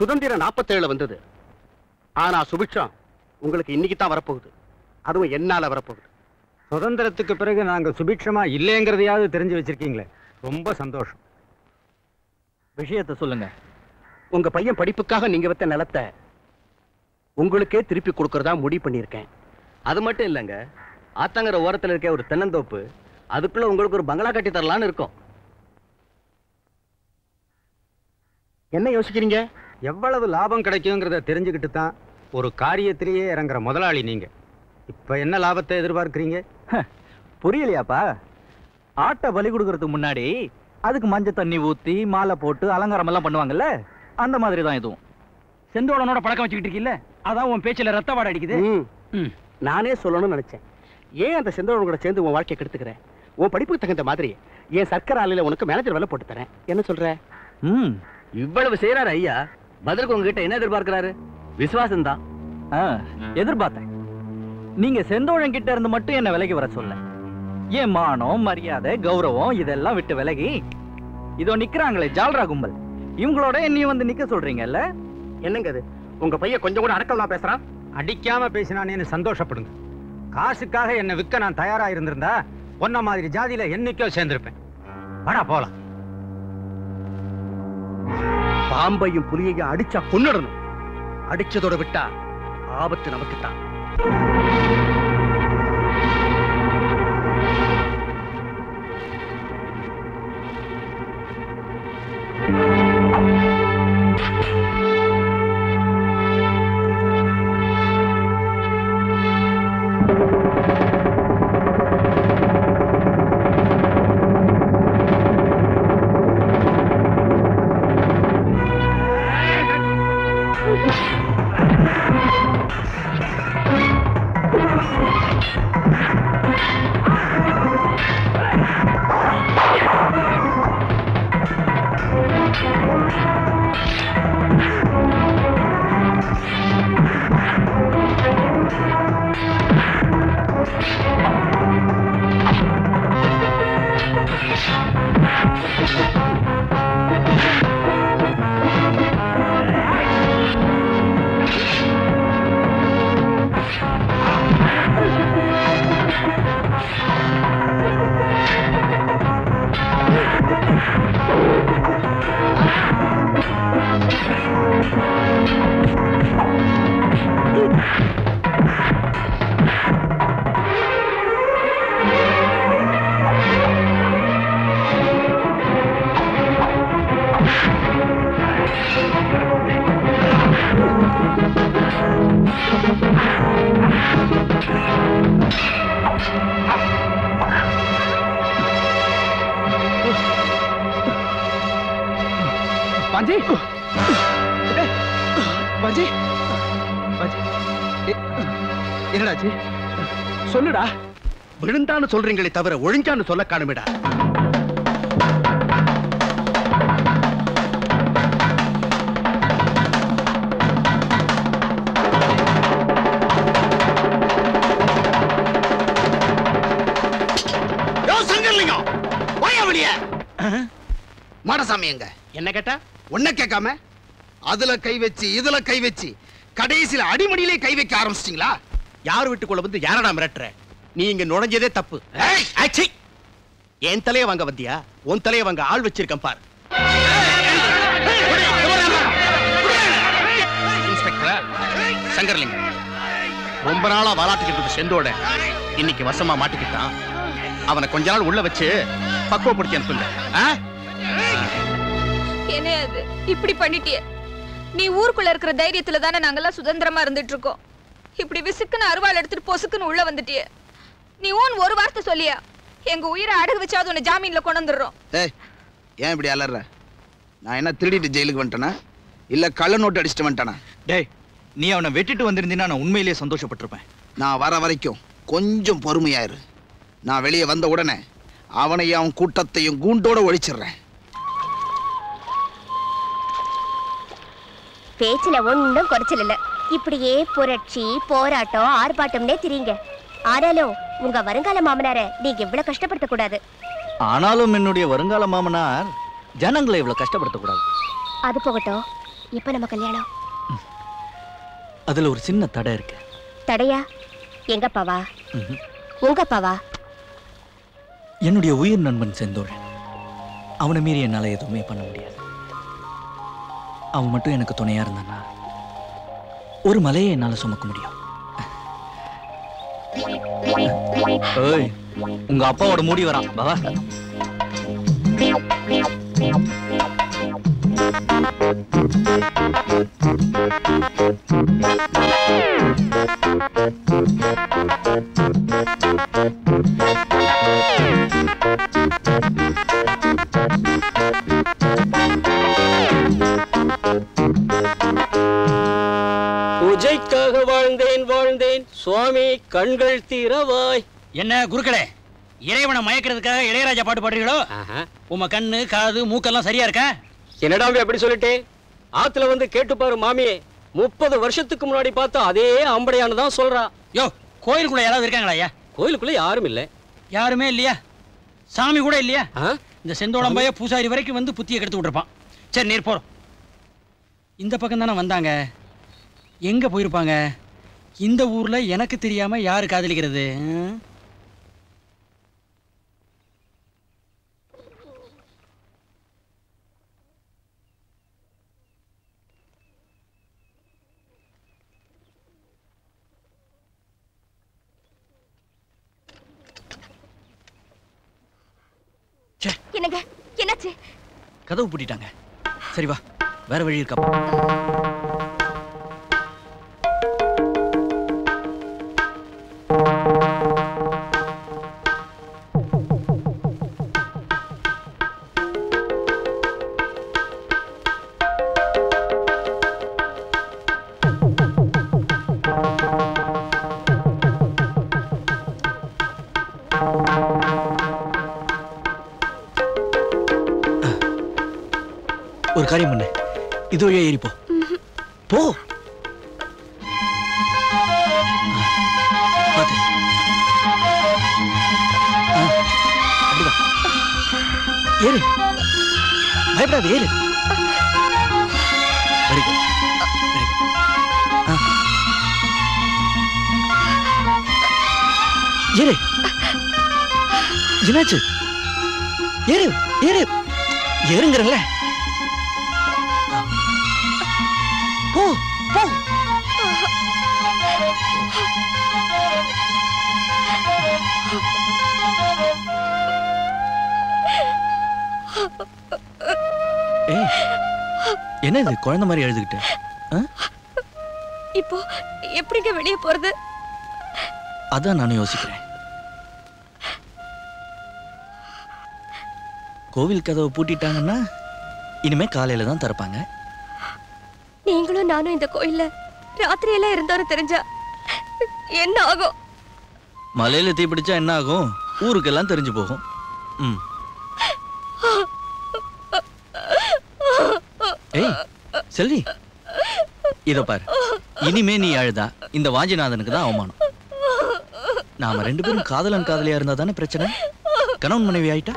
சுதந்திரம் நாற்பத்தேழுல வந்தது. ஆனா சுபிக்ஷம் உங்களுக்கு இன்னைக்கு தான் வரப்போகுது. அதுவும் என்னால வரப்போகுது. சுதந்திரத்துக்கு பிறகு நாங்க சுபிக்ஷமா இல்லைங்கிறதையாவது தெரிஞ்சு வச்சிருக்கீங்களே. ரொம்ப சந்தோஷம். விஷயத்தை சொல்லுங்க. உங்க பையன் படிப்புக்காக நீங்க வித்த நிலத்தை உங்களுக்கே திருப்பி கொடுக்கறதா முடிவு பண்ணியிருக்கேன். அது மட்டும் இல்லைங்க ஆத்தங்கர ஓரத்துல இருக்க ஒரு தென்னந்தோப்பு அதுக்குள்ள உங்களுக்கு ஒரு பங்களா கட்டி தரலான்னு இருக்கோம். என்ன யோசிக்கிறீங்க? எவ்வளவு லாபம் கிடைக்குங்கிறத தெரிஞ்சுக்கிட்டு தான் ஒரு காரியத்திலேயே இறங்குற முதலாளி நீங்க. இப்ப என்ன லாபத்தை எதிர்பார்க்கறீங்க? புரியலையாப்பா. ஆட்டை பலி கொடுக்கறதுக்கு முன்னாடி அதுக்கு மஞ்சள் தண்ணி ஊத்தி மாலை போட்டு அலங்காரம் எல்லாம் பண்ணுவாங்கல்ல? அந்த மாதிரி தான் இதுவும். செந்தோடனோட பழக்கம் வச்சுக்கிட்டு இருக்கீல்ல? அதான் உன் பேச்சுல ரத்த வாடை அடிக்குது. ம், ம். நானே சொல்லணும்னு நினைச்சேன். ஏன் அந்த செந்தோழன் கூட சேர்ந்து உன் வாழ்க்கையை கெடுத்துக்கிறேன் உன் படிப்புக்கு தகுந்த மாதிரி என் சர்க்கரை ஆலையில உனக்கு மேனேஜர் வேலை போட்டு தரேன். என்ன சொல்ற? ம். இவ்வளவு செய்யறாரு ஐயா. பதிலுக்கு உங்ககிட்ட என்ன எதிர்பார்க்கிறாரு? விசுவாசம் தான் எதிர்பார்த்தேன். நீங்க செந்தோழன் கிட்ட இருந்து மட்டும் என்ன விலகி வர சொல்ல. ஏன் மானம் மரியாதை கௌரவம் இதெல்லாம் விட்டு விலகி? இதோ நிக்கிறாங்களே ஜால்ரா கும்பல். இவங்களோட என்னையும் வந்து நிக்க சொல்றீங்கல்ல? என்னங்க அது உங்க பையன் கொஞ்சம் கூட அடக்கலாம் பேசுறான் அடிக்காம பேசினானேன்னு சந்தோஷப்படுங்க. காசுக்காக என்ன விற்க நான் தயாரா இருந்திருந்தா ஒன்ன மாதிரி ஜாதியில என்னைக்கோ சேர்ந்திருப்பேன். வாடா போலாம். பாம்பையும் புலியையும் அடிச்சா கொன்னுடணும். அடிச்சதோட விட்டா ஆபத்து நமக்குத்தான். தான் பாஞ்சி பாஞ்சி பாஞ்சி என்னடாச்சு? சொல்லுடா. விழுந்தான்னு சொல்றீங்களே தவிர ஒழிஞ்சான்னு சொல்ல காணுமிடா. யோ சங்கர்லிங்கம் போயா வெளியே மாடசாமி எங்க? என்ன கேட்டா? ஒன்ன கேட்காம? அதுல கை வச்சு இதுல கை வச்சு கடைசியில அடிமடியிலே கை வைக்க ஆரம்பிச்சிட்டீங்களா? யார் வீட்டுக்குள்ள வந்து யாரடா மிரட்டுற? நீ இங்க நுழைஞ்சதே தப்பு. என் தலைய வாங்க வந்தியா? உன் தலைய வாங்க ஆள் வச்சிருக்கேன் பார். இன்ஸ்பெக்டர்? சங்கர்லிங்கம் ரொம்ப நாளா வாலாட்டிக்கிட்டு இருந்த செந்தோட இன்னைக்கு வசமா மாட்டிக்கிட்டான். அவனை கொஞ்ச நாள் உள்ள வச்சு பக்குவப்படுத்தி அனுப்புங்க ஆ? என்ன அது இப்படி பண்ணிட்டியே. நீ ஊருக்குள்ள இருக்கிற தைரியத்துல தானே நாங்கெல்லாம் சுதந்திரமா இருந்துட்டு இருக்கோம் இப்படி விசுக்குன்னு அருவாள் எடுத்துட்டு பொசுக்குன்னு உள்ள வந்துட்டியே. நீ ஊன் ஒரு வார்த்தை சொல்லியா? எங்க உயிரை அடகு வச்சாவது உன்னை ஜாமீன்ல கொண்டு வந்துடுறோம். ஏன் இப்படி அலற? நான் என்ன திருடிட்டு ஜெயிலுக்கு வந்துட்டேனா? இல்ல கள்ள நோட்டு அடிச்சுட்டு வந்துட்டேனா? டேய் நீ அவனை வெட்டிட்டு வந்திருந்தீன்னா நான் உண்மையிலேயே சந்தோஷப்பட்டிருப்பேன். நான் வர வரைக்கும் கொஞ்சம் பொறுமையாயிரு. நான் வெளியே வந்த உடனே அவனையும் அவன் கூட்டத்தையும் கூண்டோட ஒழிச்சிடுறேன். பேச்சுல ஒண்ணும் குறைச்சல் இல்ல இப்படியே புரட்சி போராட்டம் ஆர்ப்பாட்டம்னே திரிங்க ஆனாலும் உங்க வருங்கால மாமனார நீங்க இவ்வளவு கஷ்டப்படுத்த கூடாது ஆனாலும் என்னுடைய வருங்கால மாமனார் ஜனங்களை இவ்வளவு கஷ்டப்படுத்தக்கூடாது. அது போகட்டும். எப்ப நம்ம கல்யாணம். அதுல ஒரு சின்ன தடை இருக்கு. தடையா? எங்கப்பாவா? ம்ஹும். உங்கப்பாவா? என்னுடைய உயிர் நண்பன் செந்தோழன் அவனை மீறி என்னால் எதுவுமே பண்ண முடியாது. அவன் மட்டும் எனக்கு துணையா இருந்தானா ஒரு மலையை என்னால சுமக்க முடியும். உங்க அப்பாவோட மூடி வரான் பாபா பூஜைக்காக வாழ்ந்தேன் வாழ்ந்தேன். சுவாமி கண்கள் தீரவாய். என்ன குருக்களே இறைவனை மயக்கிறதுக்காக இளையராஜா பாட்டு பாடுறீங்களோ உம கண்ணு காது மூக்கெல்லாம் சரியா இருக்கா? என்னடா எப்படி சொல்லிட்டே? ஆத்துல வந்து கேட்டு பாரு மாமியே. முப்பது வருஷத்துக்கு முன்னாடி பார்த்தா அதே ஆம்படையானு தான் சொல்றா. யோ கோயிலுக்குள்ள யாராவது இருக்காங்களா ஐயா? கோயிலுக்குள்ள யாரும் இல்ல. யாருமே இல்லையா? சாமி கூட இல்லையா? இந்த செந்தோளம் பைய பூசாரி வரைக்கும் வந்து புத்தியை கெடுத்து விட்டுருப்பான். சரி நீர் போறோம். இந்த பக்கம் தானே வந்தாங்க? எங்க போயிருப்பாங்க? இந்த ஊர்ல எனக்கு தெரியாம யாரு காதலிக்கிறது? என்னங்க? என்னாச்சு? கதவு பூட்டிட்டாங்க. சரி வா. வேற வழி இருக்கா ஒரு காரியம் பண்ணு. இது வழியா ஏறி போ. ஏறு. பயப்படாது ஏறு. Very good. Very good. ஏறு. என்னாச்சு? ஏறு ஏறு. ஏறுங்கிறல்ல. போ போ. என்ன இது குழந்தை மாதிரி எழுதுகிட்டு இப்போ எப்படிங்க வெளியே போறது? அதான் நானும் யோசிக்கிறேன். கோவில் கதவை பூட்டிட்டாங்கன்னா இனிமே காலையில தான் திறப்பாங்க. நீங்களும் நானும் இந்த கோயில்ல ராத்திரியெல்லாம் இருந்தோன்னு தெரிஞ்சா என்ன ஆகும்? மலையில தீ பிடிச்சா என்ன ஆகும்? ஊருக்கெல்லாம் தெரிஞ்சு போகும். ம். ஏய் செல்வி. இதோ பாரு. இனிமே நீ அழுதா. இந்த வாஞ்சிநாதனுக்கு தான் அவமானம். நாம ரெண்டு பேரும் காதலன் காதலியா இருந்தா தானே பிரச்சனை? கணவன் மனைவி ஆயிட்டா?